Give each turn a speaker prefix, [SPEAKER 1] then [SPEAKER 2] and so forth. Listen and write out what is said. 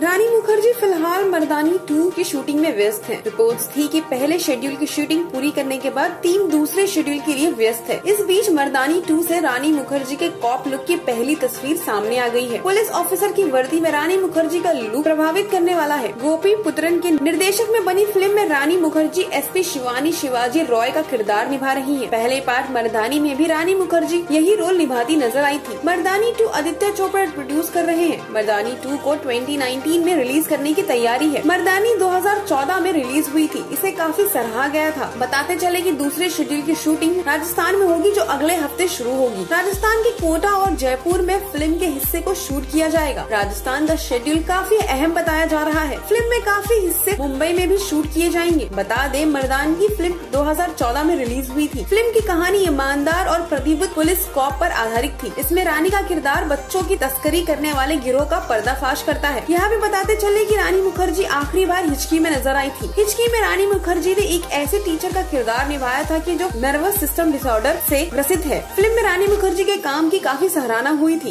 [SPEAKER 1] Rani? Mukherjee, फ़िलहाल मर्दानी to की shooting में व्यस्त हैं। रिपोर्ट्स थी कि पहले शेड्यूल की शूटिंग पूरी करने के बाद टीम दूसरे शेड्यूल के लिए व्यस्त है। इस बीच मर्दानी टू से रानी मुखर्जी के कॉप लुक की पहली तस्वीर सामने आ गई है। पुलिस ऑफिसर की वर्दी में रानी मुखर्जी का लुक प्रभावित करने वाला है। गोपी पुत्रन के निर्देशक में बनी फ़िल्म में रानी मुखर्जी, एसपी शिवानी शिवाजी रॉय का किरदार निभा रही है। पहले पार्ट मर्दानी में भी रानी मुखर्जी यही रोल निभाती नज़र आई थी। मर्दानी टू आदित्य चोपड़ा प्रोड्यूस कर रहे हैं। मर्दानी टू को 2019 में रिलीज़ करने की तैयारी है। मर्दानी 2014 में रिलीज़ हुई थी। इसे काफ़ी सराहा गया था। बताते चले कि दूसरे शेड्यूल की शूटिंग राजस्थान में होगी जो अगले हफ़्ते शुरू होगी। राजस्थान के कोटा और जयपुर में फ़िल्म के हिस्से को शूट किया जाएगा। राजस्थान का शेड्यूल काफ़ी अहम बताया जा रहा है। फ़िल्म में काफ़ी हिस्से मुंबई में भी शूट किए जाएँगे। बता दे, मर्दान की फ़िल्म 2014 में रिलीज़ हुई थी। फ़िल्म की कहानी ईमानदार और प्रतिबद्ध पुलिस कॉप पर आधारित थी। इसमें रानी का किरदार बच्चों की तस्करी करने वाले गिरोह का पर्दाफाश करता है। यहाँ भी बताते चले कि रानी मुखर्जी आखिरी बार हिचकी में नज़र आई थी। हिचकी में रानी मुखर्जी ने एक ऐसे टीचर का किरदार निभाया था कि जो नर्वस सिस्टम डिसऑर्डर से ग्रसित है। फ़िल्म में रानी मुखर्जी के काम की काफ़ी सराहना हुई थी।